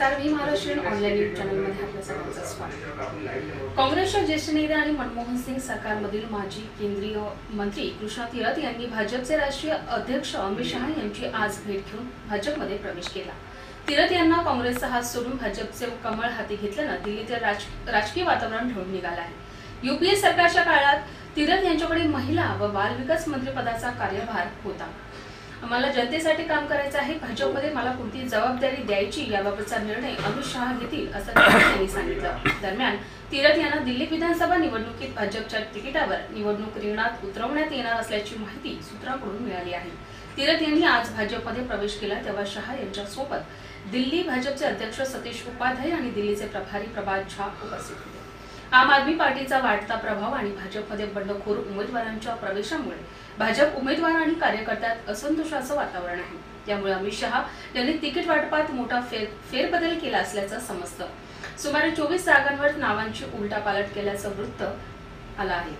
नमस्कार मी Maharashtrian online news चॅनलमध्ये आपल्या सर्वांचं स्वागत काँग्रेसच्या ज्येष्ठ नेते आणि मनमोहन सिंग सरकारमधील माजी केंद्रीय मंत्री कृष्णा तीरथ यांनी भाजपचे राष्ट्रीय अध्यक्ष अमित शहा यांची आज भेट घेऊन भाजपमध्ये प्रवेश केला. तीरथ यांना काँग्रेसचा हात सोडून भाजपचे कमळ हाती घेतल्यानं दिल्लीतील राज- राजकीय वातावरण ढळून निघालं आहे. युपीए सरकारच्या काळात तीरथ यांच्याकडे महिला व बाल विकास मंत्रिपदाचा कार्यभार होता. मला जनतेसाठी काम करायचं आहे. भाजपमध्ये मला कोणती जबाबदारी द्यायची याबाबतचा निर्णय अमित शहा घेतील असं त्यांनी सांगितलं. दरम्यान तीरथ यांना दिल्ली विधानसभा निवडणुकीत भाजपच्या तिकिटावर निवडणूक रिंगणात उतरवण्यात येणार असल्याची माहिती सूत्रांकडून मिळाली आहे. तीरथ यांनी आज भाजपमध्ये प्रवेश केला तेव्हा शहा यांच्यासोबत दिल्ली भाजपचे अध्यक्ष सतीश उपाध्याय आणि दिल्लीचे प्रभारी प्रभात झा उपस्थित होते. आम आदमी पार्टीचा वाढता प्रभाव आणि भाजपमध्ये बंडखोर उमेदवारांच्या प्रवेशामुळे भाजप उमेदवार आणि कार्यकर्त्यात असंतोषाचं वातावरण आहे. त्यामुळे अमित शहा यांनी तिकीट वाटपात मोठा फेर फेरबदल केला असल्याचं समजतं. सुमारे चोवीस जागांवर नावांची उलटापालट केल्याचं वृत्त आलं आहे.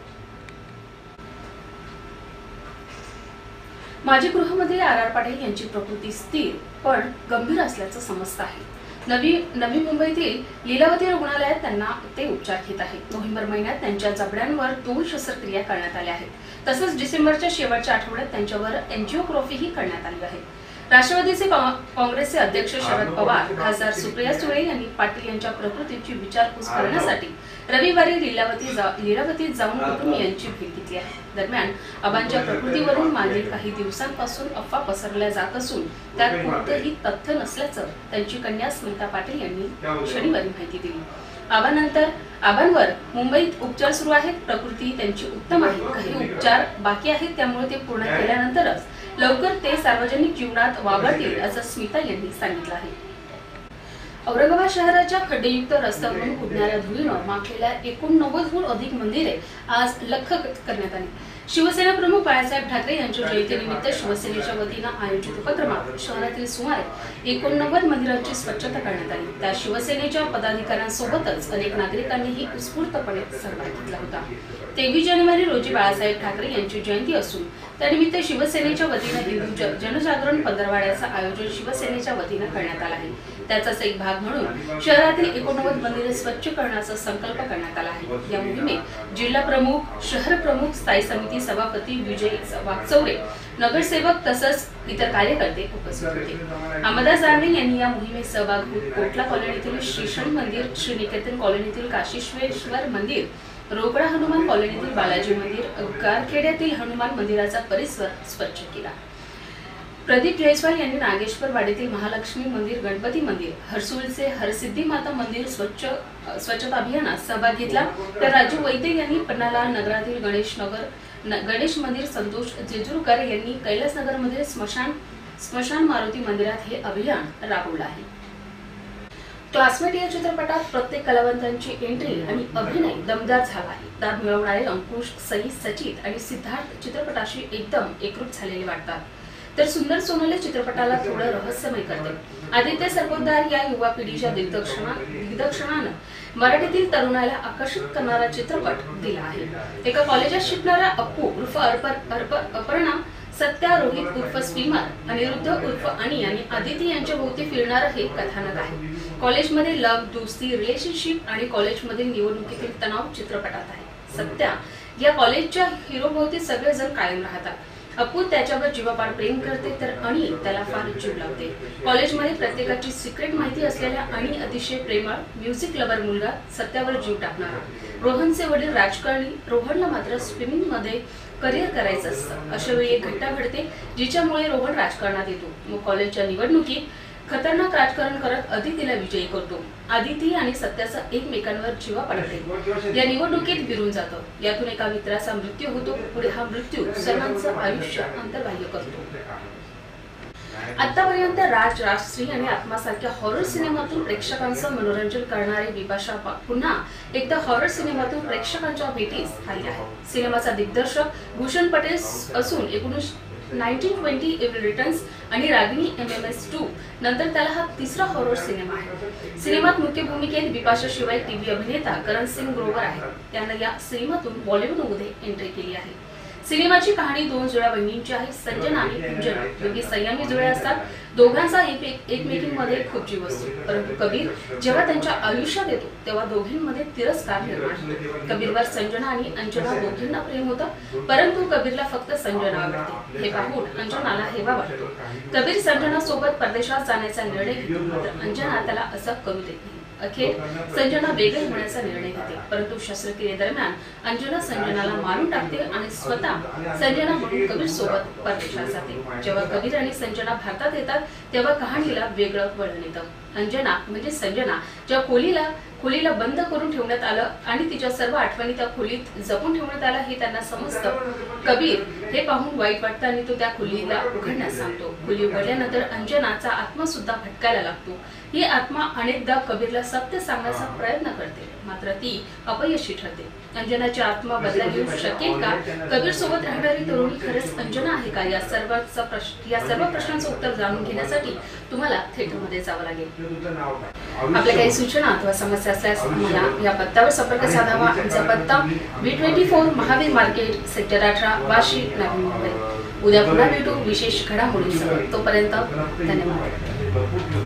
माजी गृहमंत्री आर आर पाटील यांची प्रकृती स्थिर पण गंभीर असल्याचं समजतं आहे. नवी नवी मुंबईतील लीलावती रुग्णालयात त्यांना ते उपचार घेत आहेत. नोव्हेंबर महिन्यात त्यांच्या जबड्यांवर दोन शस्त्रक्रिया करण्यात आल्या आहेत. तसंच डिसेंबरच्या शेवटच्या आठवड्यात त्यांच्यावर एन्जिओग्राफीही करण्यात आली आहे. राष्ट्रवादीचे काँग्रेसचे अध्यक्ष शरद पवार खासदार सुप्रिया सुळे यांनी पाटील यांच्या प्रकृतीची विचारपूस करण्यासाठी रविवारी लीलावती जा- लीलावतीत जाऊन कुटुंबियांची भेट घेतली आहे. दरम्यान आबांच्या प्रकृतीवरून मागील काही दिवसांपासून अफवा पसरल्या जात असून त्यात कोणतंही तथ्य नसल्याचं त्यांची कन्या स्मिता पाटील यांनी शनिवारी माहिती दिली. आबानंतर आबांवर मुंबईत उपचार सुरू आहेत. प्रकृती त्यांची उत्तम आहे. काही उपचार बाकी आहेत. त्यामुळे ते पूर्ण केल्यानंतरच लवकर ते सार्वजनिक जीवनात वावरतील असं स्मिता यांनी सांगितलं आहे. औरंगाबाद शहराच्या खड्डेयुक्त रस्त्यावरून उडणाऱ्या धुळीनं मागलेल्या एकोणनव्वदहून अधिक मंदिरे आज लख करण्यात आली. शिवसेना प्रमुख बाळासाहेब ठाकरे यांच्या जयंतीनिमित्त शिवसेनेच्या वतीनं आयोजित उपक्रमात शहरातील सुमारे एकोणनव्वद मंदिरांची स्वच्छता करण्यात आली. त्या शिवसेनेच्या पदाधिकाऱ्यांसोबतच अनेक नागरिकांनीही उत्स्फूर्तपणे सहभाग घेतला होता. तेवीस जानेवारी रोजी बाळासाहेब ठाकरे यांची जयंती असून त्यानिमित्त शिवसेनेच्या वतीनं हिंदू जनजागरण पंधरवाड्याचं आयोजन शिवसेनेच्या वतीनं करण्यात आलं आहे. त्याचाच एक भाग म्हणून शहरातील एकोणनव्वद मंदिरे स्वच्छ करण्याचा संकल्प करण्यात आला आहे. या मोहिमेत जिल्हा प्रमुख शहर प्रमुख स्थायी समिती सभापती विजय वाकचौरे नगरसेवक तसंच इतर कार्यकर्ते उपस्थित होते. अमरदास दानवे यांनी या मोहिमेत सहभाग होत कोटला कॉलनीतील श्रीषण मंदिर श्री निकेतन कॉलनीतील काशीश्वेश्वर मंदिर रोकडा हनुमान कॉलनीतील बालाजी मंदिर गारखेड्यातील हनुमान मंदिराचा परिसर स्वच्छ केला. प्रदीप जयस्वाल यांनी नागेश्वर वाडीतील महालक्ष्मी मंदिर गणपती मंदिर हरसुलचे हरसिद्धी माता मंदिर स्वच्छ स्वच्छता अभियानात सहभाग घेतला. तर राजू वैद्य यांनी पन्नाला नगरातील गणेश नगर गणेश मंदिर संतोष जेजुरकर यांनी कैलासनगरमध्ये स्मशान स्मशान मारुती मंदिरात हे अभियान राबवलं आहे. क्लासमेट या चित्रपटात प्रत्येक कलावंतांची एंट्री आणि अभिनय दमदार झाला आहे. दाद मिळवणारे अंकुश सई सचित आणि सिद्धार्थ चित्रपटाशी एकदम एकरूप झालेले वाटतात. तर सुंदर सोनले चित्रपटाला थोडं रहस्यमय करते. आदित्य सरपोतदार या युवा पिढीच्या दिग्दर्शना दिग्दर्शनानं मराठीतील तरुणाला आकर्षित करणारा चित्रपट दिला आहे. एका कॉलेजात शिकणारा अप्पू उर्फ अपर्णा सत्या रोहित उर्फ स्विमर अनिरुद्ध उर्फ आणि आणि आदिती यांच्या भोवती फिरणारं हे कथानक आहे. कॉलेजमध्ये लव दोस्ती रिलेशनशिप आणि कॉलेजमधील निवडणुकीतील तणाव चित्रपटात आहे. सत्या या कॉलेजच्या हिरोभोवती सगळेजण कायम राहतात. अपू त्याच्यावर जीवापाड प्रेम करते तर अणी त्याला फार जीव लावते. कॉलेजमध्ये प्रत्येकाची सिक्रेट माहिती असलेल्या आणि अतिशय प्रेमळ म्युझिक लवर मुलगा सत्यावर जीव टाकणारा. रोहनचे वडील राजकारणी रोहनला मात्र स्विमिंगमध्ये करिअर करायचं असतं. अशा वेळी एक घटना घडते जिच्यामुळे रोहन राजकारणात येतो. मग कॉलेजच्या निवडणुकीत खतरनाक राजकारण करत अदितीला विजयी करतो. आदिती आणि सत्याचा एकमेकांवर जीवा पडते. या निवडणुकीत विरून जातं. यातून एका मित्राचा मृत्यू होतो. पुढे हा मृत्यू सर्वांचं आयुष्य अंतर्बाह्य करतो. आतापर्यंत राज राजश्री आणि आत्मासारख्या हॉरर सिनेमातून प्रेक्षकांचं मनोरंजन करणारे बिपाशा पुन्हा एकदा हॉरर सिनेमातून प्रेक्षकांच्या भेटीस आली आहे सिनेमाचा दिग्दर्शक भूषण पटेल असून एकोणीस नाईन्टीन ट्वेंटी एव्हल रिटर्न्स आणि Ragini M M S two नंतर त्याला हा तिसरा हॉरर सिनेमा आहे. सिनेमात मुख्य भूमिकेत बिपाशा शिवाय टीव्ही अभिनेता करण सिंग ग्रोवर आहे. त्यानं या सिनेमातून बॉलिवूडमध्ये एंट्री केली आहे. सिनेमाची कहाणी दोन जुळ्या बहिणींची आहे संजना आणि पूजन दोघी संयमी जुळे असतात. दोघांचा एकमेकींमध्ये खूप जीव असतो. परंतु कबीर जेव्हा त्यांच्या आयुष्यात येतो तेव्हा दोघींमध्ये तिरस्कार निर्माण कबीरवर संजना आणि अंजना दोघींना प्रेम होतं परंतु कबीरला फक्त संजना आवडते. हे पाहून अंजनाला हेवा वाटतो. कबीर संजना सोबत परदेशात जाण्याचा निर्णय घेतो मात्र अंजना त्याला असं करू देत नाही. अखेर संजना वेगळे होण्याचा निर्णय घेते. परंतु शस्त्रक्रियेदरम्यान अंजना संजनाला मारून टाकते आणि स्वतः संजना म्हणून कबीर सोबत परदेशात जाते. जेव्हा कबीर आणि संजना भारतात येतात तेव्हा कहाणीला वेगळं वळण येतं. अंजना म्हणजे संजना ज्या कोलीला खोलीला बंद करून ठेवण्यात आलं आणि तिच्या सर्व आठवणी त्या खोलीत जपून ठेवण्यात आल्या हे त्यांना समजतं. कबीर हे पाहून वाईट वाटतं आणि तो त्या खोलीला उघडण्यास सांगतो. खोली उघडल्यानंतर अंजनाचा आत्मा सुद्धा भटकायला लागतो. ही आत्मा अनेकदा कबीरला सत्य सांगण्याचा प्रयत्न करते मात्र ती अपयशी ठरते. अंजनाची आत्मा बदला घेऊ शकेल का? कबीर सोबत राहणारी तरुणी खरंच अंजना आहे का? या सर्वांचा प्रश्न या सर्व प्रश्नांचं उत्तर जाणून घेण्यासाठी तुम्हाला थिएटरमध्ये जावं लागेल. आपल्या काही सूचना अथवा समस्या असल्यास मला या पत्त्यावर संपर्क साधावा. आमचा पत्ता B twenty four Mahavir market sector अठरा वाशी नवी मुंबई. उद्या पुन्हा भेटू. विशेष घडामोडी तोपर्यंत धन्यवाद.